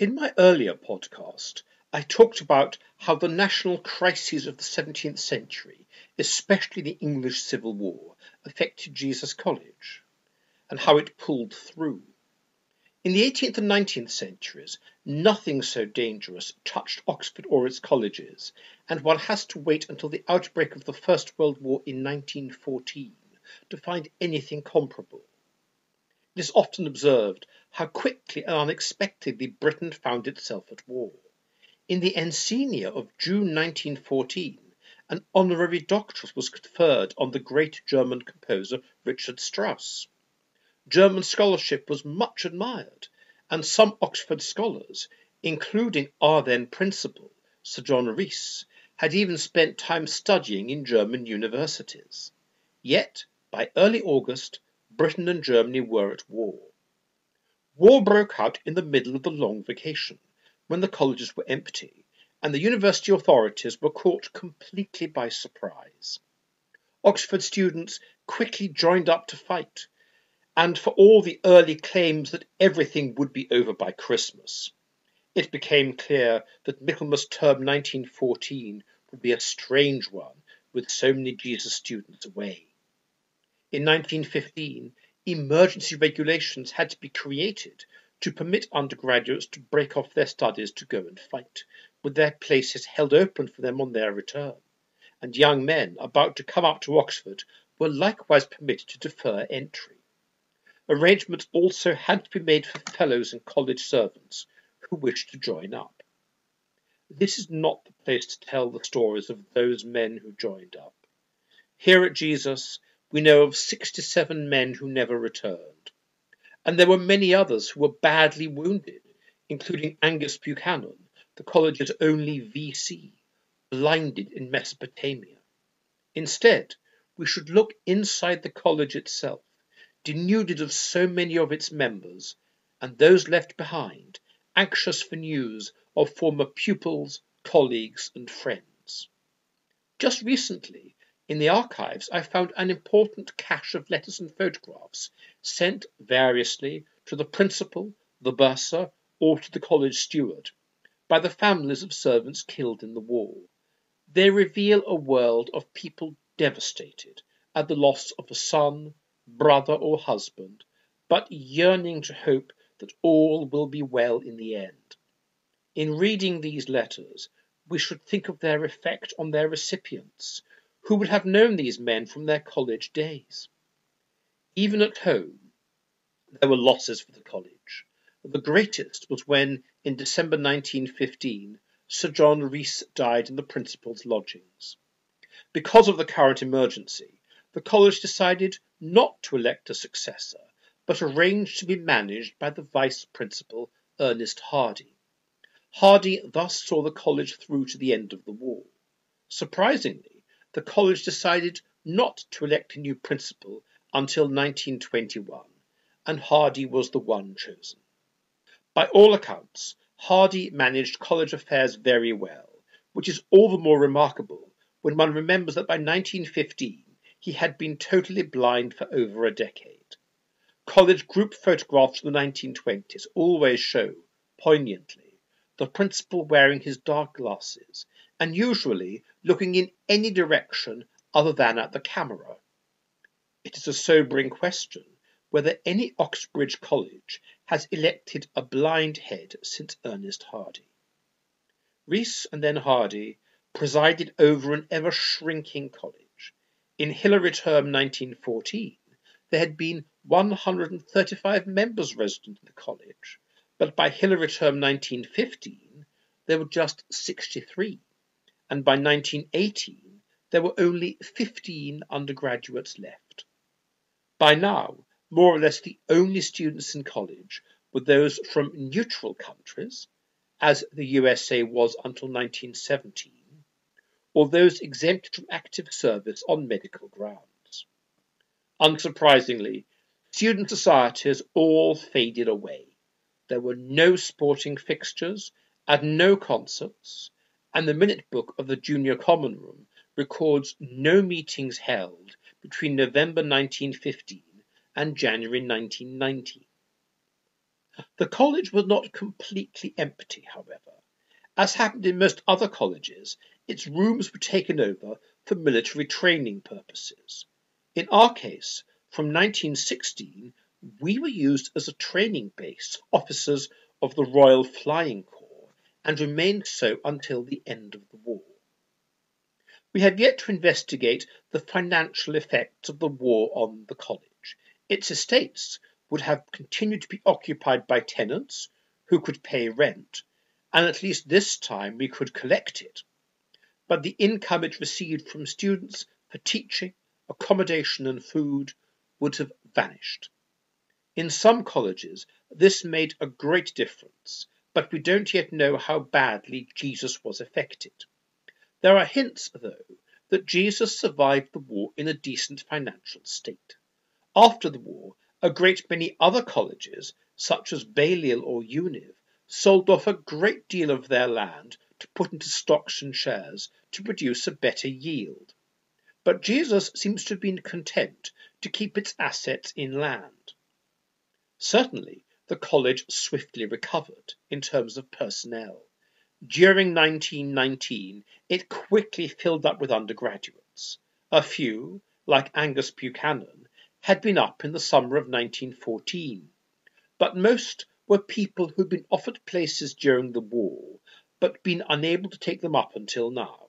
In my earlier podcast, I talked about how the national crises of the 17th century, especially the English Civil War, affected Jesus College, and how it pulled through. In the 18th and 19th centuries, nothing so dangerous touched Oxford or its colleges, and one has to wait until the outbreak of the First World War in 1914 to find anything comparable. It is often observed how quickly and unexpectedly Britain found itself at war. In the Encaenia of June 1914 an honorary doctorate was conferred on the great German composer Richard Strauss. German scholarship was much admired, and some Oxford scholars, including our then principal, Sir John Rhys, had even spent time studying in German universities. Yet, by early August, Britain and Germany were at war. War broke out in the middle of the long vacation, when the colleges were empty, and the university authorities were caught completely by surprise. Oxford students quickly joined up to fight, and for all the early claims that everything would be over by Christmas, it became clear that Michaelmas term 1914 would be a strange one with so many Jesus students away. In 1915, emergency regulations had to be created to permit undergraduates to break off their studies to go and fight, with their places held open for them on their return. And young men about to come up to Oxford were likewise permitted to defer entry. Arrangements also had to be made for fellows and college servants who wished to join up. This is not the place to tell the stories of those men who joined up. Here at Jesus, we know of 67 men who never returned. And there were many others who were badly wounded, including Angus Buchanan, the college's only VC, blinded in Mesopotamia. Instead, we should look inside the college itself, denuded of so many of its members, and those left behind, anxious for news of former pupils, colleagues, and friends. Just recently, in the archives, I found an important cache of letters and photographs sent variously to the principal, the bursar, or to the college steward by the families of servants killed in the war. They reveal a world of people devastated at the loss of a son, brother, or husband, but yearning to hope that all will be well in the end. In reading these letters, we should think of their effect on their recipients, who would have known these men from their college days? Even at home, there were losses for the college. The greatest was when, in December 1915, Sir John Rhys died in the principal's lodgings. Because of the current emergency, the college decided not to elect a successor, but arranged to be managed by the vice principal, Ernest Hardy. Hardy thus saw the college through to the end of the war. Surprisingly, the college decided not to elect a new principal until 1921, and Hardy was the one chosen. By all accounts, Hardy managed college affairs very well, which is all the more remarkable when one remembers that by 1915 he had been totally blind for over a decade. College group photographs from the 1920s always show, poignantly, the principal wearing his dark glasses and usually looking in any direction other than at the camera. It is a sobering question whether any Oxbridge college has elected a blind head since Ernest Hardy. Rhys and then Hardy presided over an ever shrinking college. In Hilary term 1914, there had been 135 members resident in the college, but by Hilary term 1915, there were just 63 and by 1918 there were only 15 undergraduates left. By now, more or less the only students in college were those from neutral countries, as the USA was until 1917, or those exempted from active service on medical grounds. Unsurprisingly, student societies all faded away. There were no sporting fixtures and no concerts, and the minute book of the Junior Common Room records no meetings held between November 1915 and January 1919. The college was not completely empty, however. As happened in most other colleges, its rooms were taken over for military training purposes. In our case, from 1916 we were used as a training base for officers of the Royal Flying Corps and remained so until the end of the war. We have yet to investigate the financial effects of the war on the college. Its estates would have continued to be occupied by tenants who could pay rent, and at least this time we could collect it. But the income it received from students for teaching, accommodation, and food would have vanished. In some colleges this made a great difference, but we don't yet know how badly Jesus was affected. There are hints, though, that Jesus survived the war in a decent financial state. After the war, a great many other colleges, such as Balliol or Univ, sold off a great deal of their land to put into stocks and shares to produce a better yield. But Jesus seems to have been content to keep its assets in land. Certainly, the college swiftly recovered in terms of personnel. During 1919, it quickly filled up with undergraduates. A few, like Angus Buchanan, had been up in the summer of 1914, but most were people who'd been offered places during the war but been unable to take them up until now.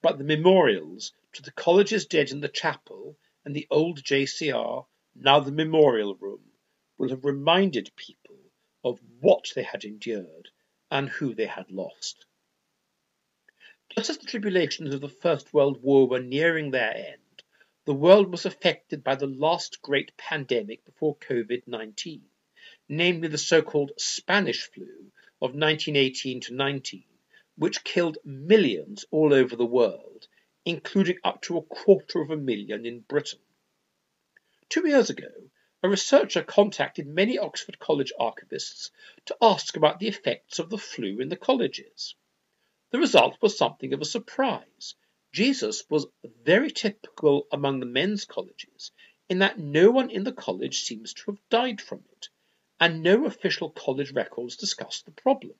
But the memorials to the college's dead in the chapel and the old JCR, now the memorial room, will have reminded people of what they had endured and who they had lost. Just as the tribulations of the First World War were nearing their end, the world was affected by the last great pandemic before COVID 19, namely the so called Spanish flu of 1918 to 19, which killed millions all over the world, including up to a quarter of a million in Britain. Two years ago, a researcher contacted many Oxford College archivists to ask about the effects of the flu in the colleges. The result was something of a surprise. Jesus was very typical among the men's colleges in that no one in the college seems to have died from it, and no official college records discuss the problem.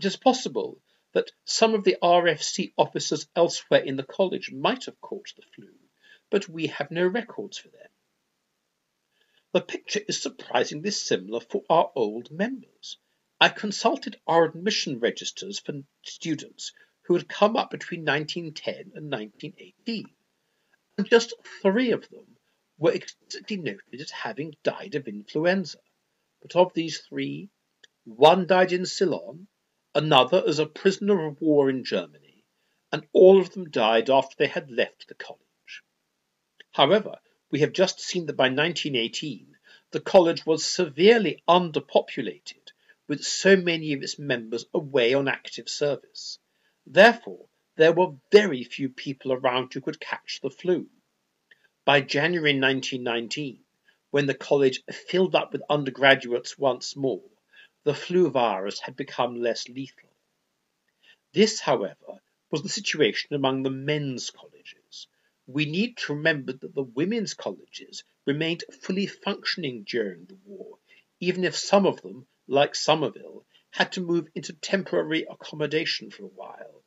It is possible that some of the RFC officers elsewhere in the college might have caught the flu, but we have no records for them. The picture is surprisingly similar for our old members. I consulted our admission registers for students who had come up between 1910 and 1918, and just three of them were explicitly noted as having died of influenza. But of these three, one died in Ceylon, another as a prisoner of war in Germany, and all of them died after they had left the college. However, we have just seen that by 1918 the college was severely underpopulated, with so many of its members away on active service. Therefore, there were very few people around who could catch the flu. By January 1919, when the college filled up with undergraduates once more, the flu virus had become less lethal. This, however, was the situation among the men's colleges we need to remember that the women's colleges remained fully functioning during the war, even if some of them, like Somerville, had to move into temporary accommodation for a while.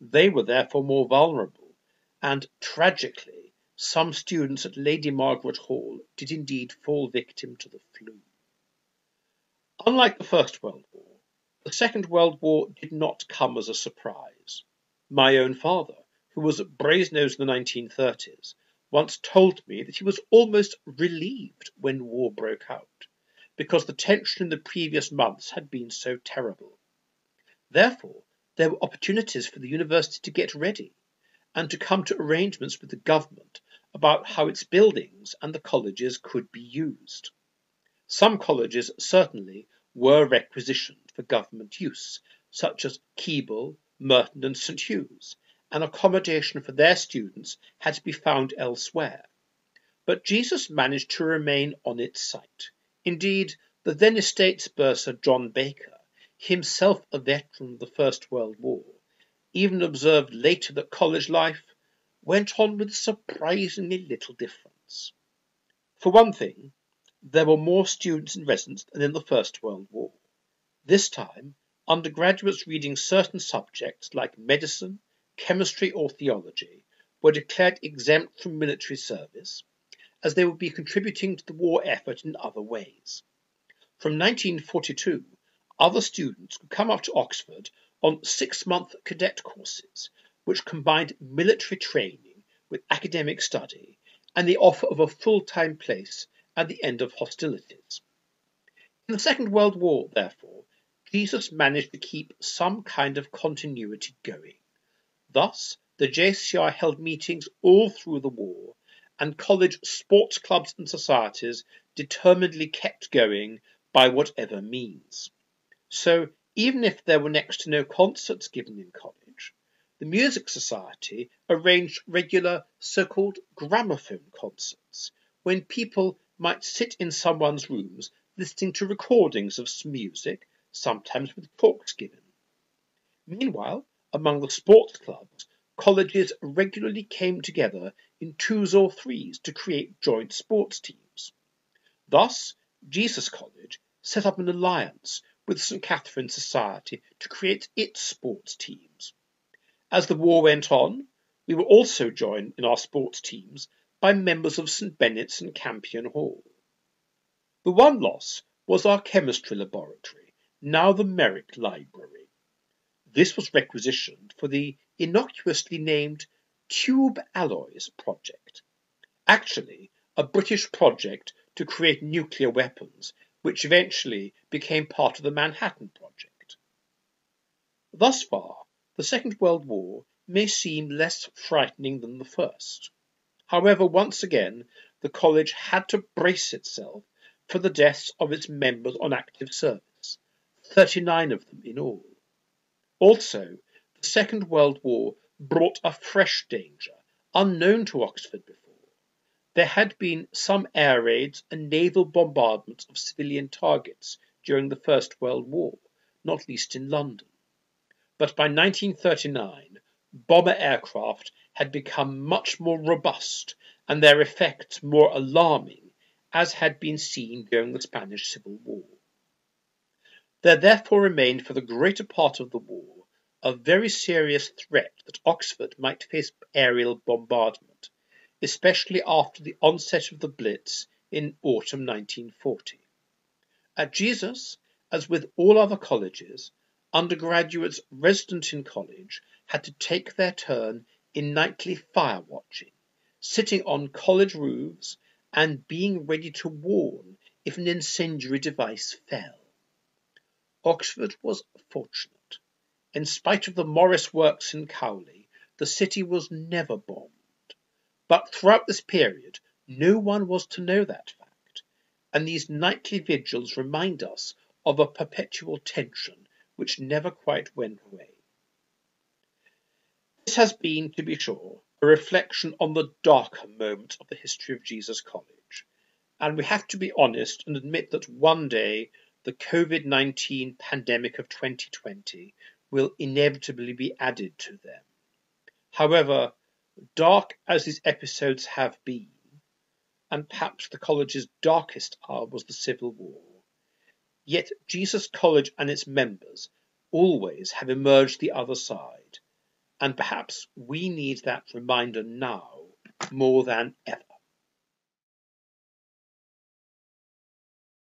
They were therefore more vulnerable, and tragically, some students at Lady Margaret Hall did indeed fall victim to the flu. Unlike the First World War, the Second World War did not come as a surprise. My own father, who was at Brasenose in the 1930s, once told me that he was almost relieved when war broke out, because the tension in the previous months had been so terrible. Therefore, there were opportunities for the university to get ready and to come to arrangements with the government about how its buildings and the colleges could be used. Some colleges certainly were requisitioned for government use, such as Keble, Merton, and St Hugh's, and accommodation for their students had to be found elsewhere. But Jesus managed to remain on its site. Indeed, the then estates bursar John Baker, himself a veteran of the First World War, even observed later that college life went on with surprisingly little difference. For one thing, there were more students in residence than in the First World War. This time, undergraduates reading certain subjects like medicine, chemistry, or theology were declared exempt from military service, as they would be contributing to the war effort in other ways. From 1942, other students could come up to Oxford on six month cadet courses, which combined military training with academic study and the offer of a full time place at the end of hostilities. In the Second World War, therefore, Jesus managed to keep some kind of continuity going. Thus, the JCR held meetings all through the war, and college sports clubs and societies determinedly kept going by whatever means. So, even if there were next to no concerts given in college, the Music Society arranged regular so called gramophone concerts when people might sit in someone's rooms listening to recordings of music, sometimes with talks given. Meanwhile, among the sports clubs, colleges regularly came together in twos or threes to create joint sports teams. Thus, Jesus College set up an alliance with St Catherine's Society to create its sports teams. As the war went on, we were also joined in our sports teams by members of St Benet's and Campion Hall. The one loss was our chemistry laboratory, now the Meyricke Library. This was requisitioned for the innocuously named Tube Alloys project, actually a British project to create nuclear weapons which eventually became part of the Manhattan Project. Thus far, the Second World War may seem less frightening than the First. However, once again, the college had to brace itself for the deaths of its members on active service, 39 of them in all. Also, the Second World War brought a fresh danger, unknown to Oxford before there had been some air raids and naval bombardments of civilian targets during the First World War, not least in London. But by 1939, bomber aircraft had become much more robust and their effects more alarming, as had been seen during the Spanish Civil War. There therefore remained for the greater part of the war a very serious threat that Oxford might face aerial bombardment especially after the onset of the Blitz in autumn 1940. At Jesus, as with all other colleges, undergraduates resident in college had to take their turn in nightly fire watching, sitting on college roofs and being ready to warn if an incendiary device fell. Oxford was fortunate. In spite of the Morris works in Cowley, the city was never bombed. But throughout this period no one was to know that fact, and these nightly vigils remind us of a perpetual tension which never quite went away. This has been, to be sure, a reflection on the darker moments of the history of Jesus College, and we have to be honest and admit that one day the COVID 19 pandemic of 2020 will inevitably be added to them. However, Dark as these episodes have been, and perhaps the college's darkest hour was the Civil War, yet Jesus College and its members always have emerged the other side, and perhaps we need that reminder now more than ever.